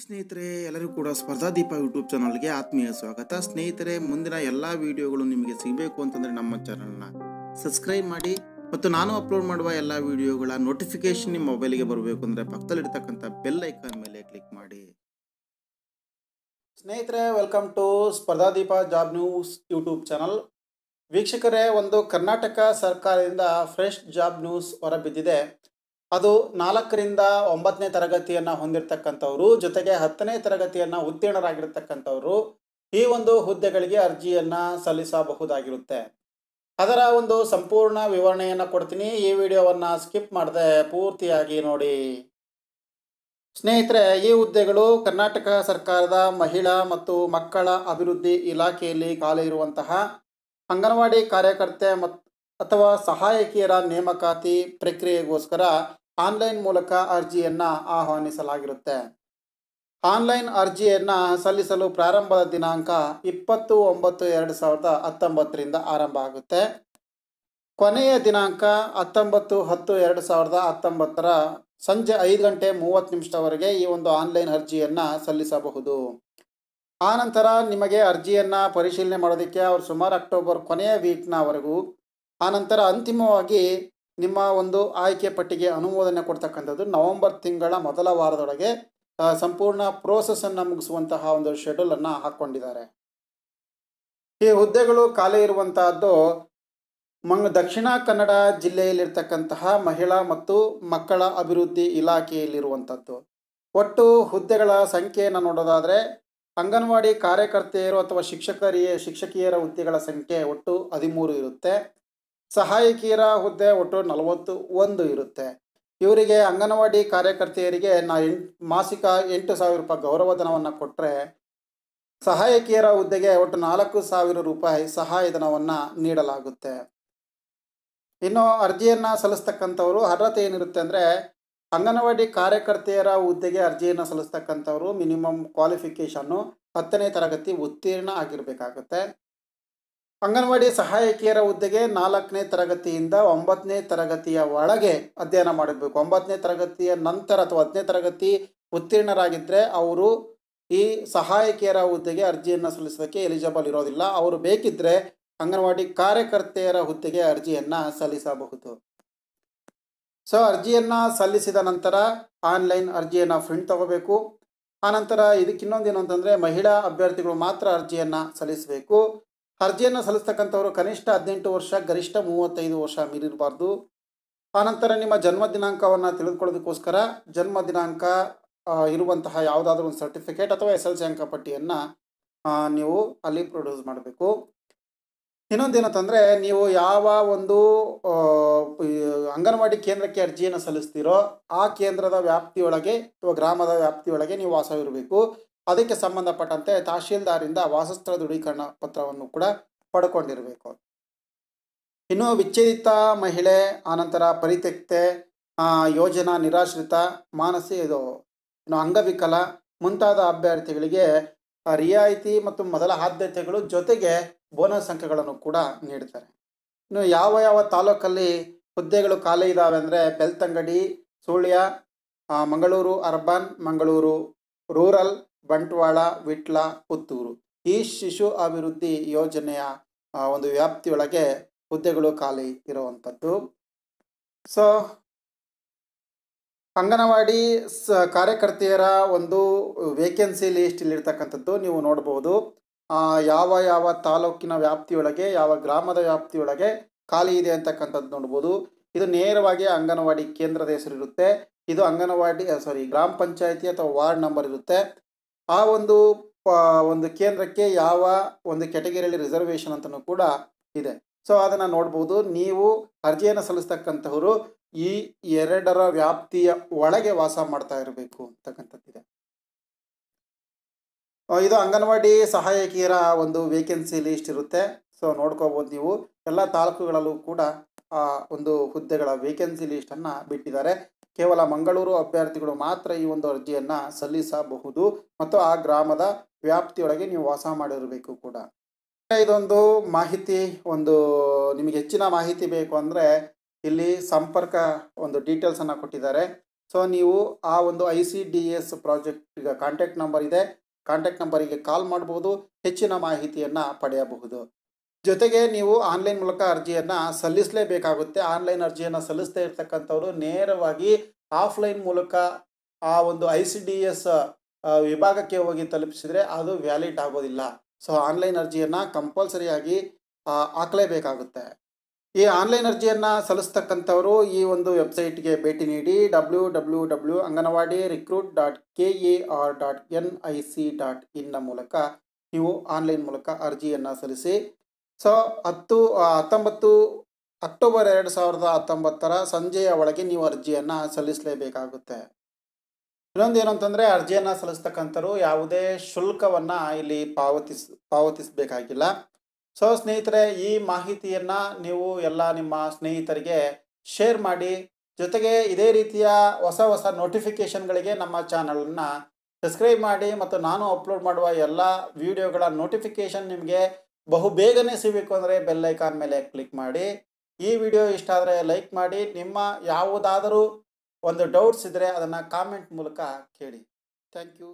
ಸ್ನೇಹಿತರೆ ಎಲ್ಲರಿಗೂ ಕೂಡ ಸ್ಪರ್ಧಾ ದೀಪ ಯೂಟ್ಯೂಬ್ ಚಾನಲ್ಗೆ ಆತ್ಮೀಯ ಸ್ವಾಗತ. ಸ್ನೇಹಿತರೆ, ಮುಂದಿನ ಎಲ್ಲ ವಿಡಿಯೋಗಳು ನಿಮಗೆ ಸಿಗಬೇಕು ಅಂತಂದರೆ ನಮ್ಮ ಚಾನಲ್ನ ಸಬ್ಸ್ಕ್ರೈಬ್ ಮಾಡಿ ಮತ್ತು ನಾನು ಅಪ್ಲೋಡ್ ಮಾಡುವ ಎಲ್ಲ ವಿಡಿಯೋಗಳ ನೋಟಿಫಿಕೇಶನ್ ನಿಮ್ಮ ಮೊಬೈಲಿಗೆ ಬರಬೇಕು ಅಂದರೆ ಪಕ್ಕದಲ್ಲಿರ್ತಕ್ಕಂಥ ಬೆಲ್ ಐಕಾನ್ ಮೇಲೆ ಕ್ಲಿಕ್ ಮಾಡಿ. ಸ್ನೇಹಿತರೆ, welcome to Spardha Deepa job news YouTube channel. ವೀಕ್ಷಕರೇ, ಒಂದು ಕರ್ನಾಟಕ ಸರ್ಕಾರದಿಂದ ಫ್ರೆಶ್ ಜಾಬ್ ನ್ಯೂಸ್ ಹೊರಬಿದ್ದಿದೆ. ಅದು ನಾಲ್ಕರಿಂದ ಒಂಬತ್ತನೇ ತರಗತಿಯನ್ನು ಹೊಂದಿರತಕ್ಕಂಥವ್ರು, ಜೊತೆಗೆ ಹತ್ತನೇ ತರಗತಿಯನ್ನು ಉತ್ತೀರ್ಣರಾಗಿರ್ತಕ್ಕಂಥವ್ರು, ಈ ಒಂದು ಹುದ್ದೆಗಳಿಗೆ ಅರ್ಜಿಯನ್ನು ಸಲ್ಲಿಸಬಹುದಾಗಿರುತ್ತೆ. ಅದರ ಒಂದು ಸಂಪೂರ್ಣ ವಿವರಣೆಯನ್ನು ಕೊಡ್ತೀನಿ. ಈ ವಿಡಿಯೋವನ್ನು ಸ್ಕಿಪ್ ಮಾಡದೆ ಪೂರ್ತಿಯಾಗಿ ನೋಡಿ. ಸ್ನೇಹಿತರೆ, ಈ ಹುದ್ದೆಗಳು ಕರ್ನಾಟಕ ಸರ್ಕಾರದ ಮಹಿಳಾ ಮತ್ತು ಮಕ್ಕಳ ಅಭಿವೃದ್ಧಿ ಇಲಾಖೆಯಲ್ಲಿ ಖಾಲಿ ಇರುವಂತಹ ಅಂಗನವಾಡಿ ಕಾರ್ಯಕರ್ತೆ ಮತ್ತು ಅಥವಾ ಸಹಾಯಕಿಯರ ನೇಮಕಾತಿ ಪ್ರಕ್ರಿಯೆಗೋಸ್ಕರ ಆನ್ಲೈನ್ ಮೂಲಕ ಅರ್ಜಿಯನ್ನು ಆಹ್ವಾನಿಸಲಾಗಿರುತ್ತೆ. ಆನ್ಲೈನ್ ಅರ್ಜಿಯನ್ನು ಸಲ್ಲಿಸಲು ಪ್ರಾರಂಭದ ದಿನಾಂಕ ಇಪ್ಪತ್ತು ಒಂಬತ್ತು ಎರಡು ಸಾವಿರದ ಹತ್ತೊಂಬತ್ತರಿಂದ ಆರಂಭ ಆಗುತ್ತೆ. ಕೊನೆಯ ದಿನಾಂಕ ಹತ್ತೊಂಬತ್ತು ಹತ್ತು ಎರಡು ಸಾವಿರದ ಹತ್ತೊಂಬತ್ತರ ಸಂಜೆ ಐದು ಗಂಟೆ ಮೂವತ್ತು ನಿಮಿಷದವರೆಗೆ ಈ ಒಂದು ಆನ್ಲೈನ್ ಅರ್ಜಿಯನ್ನು ಸಲ್ಲಿಸಬಹುದು. ಆನಂತರ ನಿಮಗೆ ಅರ್ಜಿಯನ್ನು ಪರಿಶೀಲನೆ ಮಾಡೋದಕ್ಕೆ ಅವರು ಸುಮಾರು ಅಕ್ಟೋಬರ್ ಕೊನೆಯ ವೀಕ್ನವರೆಗೂ ಆನಂತರ ಅಂತಿಮವಾಗಿ ನಿಮ್ಮ ಒಂದು ಆಯ್ಕೆ ಪಟ್ಟಿಗೆ ಅನುಮೋದನೆ ಕೊಡ್ತಕ್ಕಂಥದ್ದು ನವೆಂಬರ್ ತಿಂಗಳ ಮೊದಲ ವಾರದೊಳಗೆ ಸಂಪೂರ್ಣ ಪ್ರೋಸೆಸ್ಸನ್ನು ಮುಗಿಸುವಂತಹ ಒಂದು ಶೆಡ್ಯೂಲನ್ನು ಹಾಕ್ಕೊಂಡಿದ್ದಾರೆ ಈ ಹುದ್ದೆಗಳು ಖಾಲಿ ಇರುವಂತಹದ್ದು ಮಂಗ್, ದಕ್ಷಿಣ ಕನ್ನಡ ಜಿಲ್ಲೆಯಲ್ಲಿರ್ತಕ್ಕಂತಹ ಮಹಿಳಾ ಮತ್ತು ಮಕ್ಕಳ ಅಭಿವೃದ್ಧಿ ಇಲಾಖೆಯಲ್ಲಿರುವಂಥದ್ದು ಒಟ್ಟು ಹುದ್ದೆಗಳ ಸಂಖ್ಯೆಯನ್ನು ನೋಡೋದಾದರೆ, ಅಂಗನವಾಡಿ ಕಾರ್ಯಕರ್ತೆಯರು ಅಥವಾ ಶಿಕ್ಷಕರಿಯ, ಶಿಕ್ಷಕಿಯರ ಹುದ್ದೆಗಳ ಸಂಖ್ಯೆ ಒಟ್ಟು ಹದಿಮೂರು ಇರುತ್ತೆ. ಸಹಾಯಕಿಯರ ಹುದ್ದೆ ಒಟ್ಟು ನಲವತ್ತು ಒಂದು ಇರುತ್ತೆ. ಇವರಿಗೆ ಅಂಗನವಾಡಿ ಕಾರ್ಯಕರ್ತೆಯರಿಗೆ ನಾ ಎಂಟು, ಮಾಸಿಕ ಎಂಟು ಸಾವಿರ ರೂಪಾಯಿ ಗೌರವಧನವನ್ನು ಕೊಟ್ಟರೆ ಸಹಾಯಕಿಯರ ಹುದ್ದೆಗೆ ಒಟ್ಟು ನಾಲ್ಕು ಸಾವಿರ ರೂಪಾಯಿ ಸಹಾಯಧನವನ್ನು ನೀಡಲಾಗುತ್ತೆ. ಇನ್ನು ಅರ್ಜಿಯನ್ನು ಸಲ್ಲಿಸ್ತಕ್ಕಂಥವ್ರು ಅರ್ಹತೆ ಏನಿರುತ್ತೆ ಅಂದರೆ ಅಂಗನವಾಡಿ ಕಾರ್ಯಕರ್ತೆಯರ ಹುದ್ದೆಗೆ ಅರ್ಜಿಯನ್ನು ಸಲ್ಲಿಸ್ತಕ್ಕಂಥವ್ರು ಮಿನಿಮಮ್ ಕ್ವಾಲಿಫಿಕೇಷನ್ನು ಹತ್ತನೇ ತರಗತಿ ಉತ್ತೀರ್ಣ ಆಗಿರಬೇಕಾಗುತ್ತೆ. ಅಂಗನವಾಡಿ ಸಹಾಯಕಿಯರ ಹುದ್ದೆಗೆ ನಾಲ್ಕನೇ ತರಗತಿಯಿಂದ ಒಂಬತ್ತನೇ ತರಗತಿಯ ಒಳಗೆ ಅಧ್ಯಯನ ಮಾಡಬೇಕು. ಒಂಬತ್ತನೇ ತರಗತಿಯ ನಂತರ ಅಥವಾ ಹತ್ತನೇ ತರಗತಿ ಉತ್ತೀರ್ಣರಾಗಿದ್ದರೆ ಅವರು ಈ ಸಹಾಯಕಿಯರ ಹುದ್ದೆಗೆ ಅರ್ಜಿಯನ್ನು ಸಲ್ಲಿಸೋದಕ್ಕೆ ಎಲಿಜಿಬಲ್ ಇರೋದಿಲ್ಲ. ಅವರು ಬೇಕಿದ್ದರೆ ಅಂಗನವಾಡಿ ಕಾರ್ಯಕರ್ತೆಯರ ಹುದ್ದೆಗೆ ಅರ್ಜಿಯನ್ನು ಸಲ್ಲಿಸಬಹುದು. ಸೊ ಅರ್ಜಿಯನ್ನು ಸಲ್ಲಿಸಿದ ನಂತರ ಆನ್ಲೈನ್ ಅರ್ಜಿಯನ್ನು ಪ್ರಿಂಟ್ ತಗೋಬೇಕು. ಆನಂತರ ಇದಕ್ಕೆ ಏನು ಅಂತಂದರೆ ಮಹಿಳಾ ಅಭ್ಯರ್ಥಿಗಳು ಮಾತ್ರ ಅರ್ಜಿಯನ್ನು ಸಲ್ಲಿಸಬೇಕು. ಅರ್ಜಿಯನ್ನು ಸಲ್ಲಿಸ್ತಕ್ಕಂಥವರು ಕನಿಷ್ಠ ಹದಿನೆಂಟು ವರ್ಷ, ಗರಿಷ್ಠ ಮೂವತ್ತೈದು ವರ್ಷ ಮೀರಿರಬಾರ್ದು. ಆನಂತರ ನಿಮ್ಮ ಜನ್ಮ ದಿನಾಂಕವನ್ನು ತಿಳಿದುಕೊಳ್ಳೋದಕ್ಕೋಸ್ಕರ ಜನ್ಮ ದಿನಾಂಕ ಇರುವಂತಹ ಯಾವುದಾದ್ರೂ ಒಂದು ಸರ್ಟಿಫಿಕೇಟ್ ಅಥವಾ ಎಸ್ ಎಲ್ ಸಿ ಅಂಕಪಟ್ಟಿಯನ್ನು ನೀವು ಅಲ್ಲಿ ಪ್ರೊಡ್ಯೂಸ್ ಮಾಡಬೇಕು. ಇನ್ನೊಂದೇನಂತಂದರೆ ನೀವು ಯಾವ ಒಂದು ಅಂಗನವಾಡಿ ಕೇಂದ್ರಕ್ಕೆ ಅರ್ಜಿಯನ್ನು ಸಲ್ಲಿಸ್ತೀರೋ ಆ ಕೇಂದ್ರದ ವ್ಯಾಪ್ತಿಯೊಳಗೆ ಅಥವಾ ಗ್ರಾಮದ ವ್ಯಾಪ್ತಿಯೊಳಗೆ ನೀವು ವಾಸವಿರಬೇಕು. ಅದಕ್ಕೆ ಸಂಬಂಧಪಟ್ಟಂತೆ ತಹಶೀಲ್ದಾರಿಂದ ವಾಸಸ್ಥಳ ದೃಢೀಕರಣ ಪತ್ರವನ್ನು ಕೂಡ ಪಡ್ಕೊಂಡಿರಬೇಕು. ಇನ್ನು ವಿಚ್ಛೇದಿತ ಮಹಿಳೆ, ಆನಂತರ ಪರಿತ್ಯಕ್ತೆ ಯೋಜನಾ ನಿರಾಶ್ರಿತ, ಮಾನಸಿ ಇದು, ಇನ್ನು ಅಂಗವಿಕಲ ಮುಂತಾದ ಅಭ್ಯರ್ಥಿಗಳಿಗೆ ರಿಯಾಯಿತಿ ಮತ್ತು ಮೊದಲ ಆದ್ಯತೆಗಳು ಜೊತೆಗೆ ಬೋನಸ್ ಅಂಕಗಳನ್ನು ಕೂಡ ನೀಡ್ತಾರೆ. ಇನ್ನು ಯಾವ ಯಾವ ತಾಲೂಕಲ್ಲಿ ಹುದ್ದೆಗಳು ಖಾಲಿ ಇದ್ದಾವೆ ಅಂದರೆ ಬೆಲ್ತಂಗಡಿ ಸುಳ್ಯ ಮಂಗಳೂರು ಅರ್ಬನ್, ಮಂಗಳೂರು ರೂರಲ್ ಬಂಟ್ವಾಳ, ವಿಟ್ಲ, ಪುತ್ತೂರು. ಈ ಶಿಶು ಅಭಿವೃದ್ಧಿ ಯೋಜನೆಯ ಒಂದು ವ್ಯಾಪ್ತಿಯೊಳಗೆ ಹುದ್ದೆಗಳು ಖಾಲಿ ಇರುವಂಥದ್ದು. ಸೊ, ಅಂಗನವಾಡಿ ಸ, ಕಾರ್ಯಕರ್ತೆಯರ ಒಂದು ವೇಕೆನ್ಸಿ ಲಿಸ್ಟ್ ಇಲ್ಲಿರ್ತಕ್ಕಂಥದ್ದು ನೀವು ನೋಡ್ಬೋದು. ಯಾವ ಯಾವ ತಾಲೂಕಿನ ವ್ಯಾಪ್ತಿಯೊಳಗೆ ಯಾವ ಗ್ರಾಮದ ವ್ಯಾಪ್ತಿಯೊಳಗೆ ಖಾಲಿ ಇದೆ ಅಂತಕ್ಕಂಥದ್ದು ನೋಡ್ಬೋದು. ಇದು ನೇರವಾಗಿ ಅಂಗನವಾಡಿ ಕೇಂದ್ರದ ಹೆಸರು ಇರುತ್ತೆ ಇದು ಅಂಗನವಾಡಿ ಸಾರಿ ಗ್ರಾಮ ಪಂಚಾಯಿತಿ ಅಥವಾ ವಾರ್ಡ್ ನಂಬರ್ ಇರುತ್ತೆ. ಆ ಒಂದು ಒಂದು ಕೇಂದ್ರಕ್ಕೆ ಯಾವ ಒಂದು ಕೆಟಗರಿಯಲ್ಲಿ ರಿಸರ್ವೇಷನ್ ಅಂತಲೂ ಕೂಡ ಇದೆ. ಸೊ, ಅದನ್ನು ನೋಡ್ಬೋದು. ನೀವು ಅರ್ಜಿಯನ್ನು ಸಲ್ಲಿಸ್ತಕ್ಕಂಥವ್ರು ಈ ಎರಡರ ವ್ಯಾಪ್ತಿಯ ಒಳಗೆ ವಾಸ ಮಾಡ್ತಾ ಇರಬೇಕು ಅಂತಕ್ಕಂಥದ್ದಿದೆ ಇದು. ಅಂಗನವಾಡಿ ಸಹಾಯಕಿಯರ ಒಂದು ವೇಕೆನ್ಸಿ ಲಿಸ್ಟ್ ಇರುತ್ತೆ. ಸೊ, ನೋಡ್ಕೋಬೋದು ನೀವು. ಎಲ್ಲ ತಾಲೂಕುಗಳಲ್ಲೂ ಕೂಡ, ಆ, ಒಂದು ಹುದ್ದೆಗಳ ವೇಕೆನ್ಸಿ ಲಿಸ್ಟನ್ನು ಬಿಟ್ಟಿದ್ದಾರೆ. ಕೇವಲ ಮಂಗಳೂರು ಅಭ್ಯರ್ಥಿಗಳು ಮಾತ್ರ ಈ ಒಂದು ಅರ್ಜಿಯನ್ನು ಸಲ್ಲಿಸಬಹುದು. ಮತ್ತು ಆ ಗ್ರಾಮದ ವ್ಯಾಪ್ತಿಯೊಳಗೆ ನೀವು ವಾಸ ಮಾಡಿರಬೇಕು ಕೂಡ. ಇದೊಂದು ಮಾಹಿತಿ, ಒಂದು ನಿಮಗೆ ಹೆಚ್ಚಿನ ಮಾಹಿತಿ ಬೇಕು ಅಂದರೆ ಇಲ್ಲಿ ಸಂಪರ್ಕ ಒಂದು ಡೀಟೇಲ್ಸನ್ನು ಕೊಟ್ಟಿದ್ದಾರೆ. ಸೊ ನೀವು ಆ ಒಂದು I C D S project ಈಗ ಕಾಂಟ್ಯಾಕ್ಟ್ ನಂಬರ್ ಇದೆ. ಕಾಂಟ್ಯಾಕ್ಟ್ ನಂಬರಿಗೆ ಕಾಲ್ ಮಾಡ್ಬೋದು. ಹೆಚ್ಚಿನ ಮಾಹಿತಿಯನ್ನು ಪಡೆಯಬಹುದು. ಜೊತೆಗೆ ನೀವು ಆನ್ಲೈನ್ ಮೂಲಕ ಅರ್ಜಿಯನ್ನು ಸಲ್ಲಿಸಲೇಬೇಕಾಗುತ್ತೆ. ಆನ್ಲೈನ್ ಅರ್ಜಿಯನ್ನು ಸಲ್ಲಿಸದೇ ಇರ್ತಕ್ಕಂಥವ್ರು ನೇರವಾಗಿ ಆಫ್ಲೈನ್ ಮೂಲಕ ಆ ಒಂದು ಐ ಸಿ ಡಿ ಎಸ್ ವಿಭಾಗಕ್ಕೆ ಹೋಗಿ ತಲುಪಿಸಿದರೆ ಅದು ವ್ಯಾಲಿಡ್ ಆಗೋದಿಲ್ಲ. ಸೊ, ಆನ್ಲೈನ್ ಅರ್ಜಿಯನ್ನು ಕಂಪಲ್ಸರಿಯಾಗಿ ಹಾಕಲೇಬೇಕಾಗುತ್ತೆ. ಈ ಆನ್ಲೈನ್ ಅರ್ಜಿಯನ್ನು ಸಲ್ಲಿಸ್ತಕ್ಕಂಥವರು ಈ ಒಂದು ವೆಬ್ಸೈಟ್ಗೆ ಭೇಟಿ ನೀಡಿ W W W anganwadi recruit dot K A R dot N I C dot in ಮೂಲಕ ನೀವು ಆನ್ಲೈನ್ ಮೂಲಕ ಅರ್ಜಿಯನ್ನು ಸಲ್ಲಿಸಿ ಸೊ, ಹತ್ತು ಹತ್ತೊಂಬತ್ತು ಅಕ್ಟೋಬರ್ ಎರಡು ಸಾವಿರದ ಹತ್ತೊಂಬತ್ತರ ಸಂಜೆಯ ಒಳಗೆ ನೀವು ಅರ್ಜಿಯನ್ನು ಸಲ್ಲಿಸಲೇಬೇಕಾಗುತ್ತೆ. ಇನ್ನೊಂದು ಏನು ಅಂತಂದರೆ, ಅರ್ಜಿಯನ್ನು ಸಲ್ಲಿಸ್ತಕ್ಕಂಥರು ಯಾವುದೇ ಶುಲ್ಕವನ್ನು ಇಲ್ಲಿ ಪಾವತಿಸ್, ಪಾವತಿಸಬೇಕಾಗಿಲ್ಲ. ಸೊ, ಸ್ನೇಹಿತರೆ, ಈ ಮಾಹಿತಿಯನ್ನು ನೀವು ಎಲ್ಲ ನಿಮ್ಮ ಸ್ನೇಹಿತರಿಗೆ ಶೇರ್ ಮಾಡಿ, ಜೊತೆಗೆ ಇದೇ ರೀತಿಯ ಹೊಸ ಹೊಸ ನೋಟಿಫಿಕೇಷನ್ಗಳಿಗೆ ನಮ್ಮ ಚಾನಲನ್ನು ಸಬ್ಸ್ಕ್ರೈಬ್ ಮಾಡಿ, ಮತ್ತು ನಾನು ಅಪ್ಲೋಡ್ ಮಾಡುವ ಎಲ್ಲ ವಿಡಿಯೋಗಳ ನೋಟಿಫಿಕೇಷನ್ ನಿಮಗೆ ಬಹು ಬೇಗನೆ ಸಿಗಬೇಕು ಅಂದರೆ ಬೆಲ್ಲೈಕಾನ್ ಮೇಲೆ ಕ್ಲಿಕ್ ಮಾಡಿ. ಈ ವಿಡಿಯೋ ಇಷ್ಟ ಆದರೆ ಲೈಕ್ ಮಾಡಿ. ನಿಮ್ಮ ಯಾವುದಾದರೂ ಒಂದು ಡೌಟ್ಸ್ ಇದ್ದರೆ ಅದನ್ನು ಕಾಮೆಂಟ್ ಮೂಲಕ ಕೇಳಿ. Thank you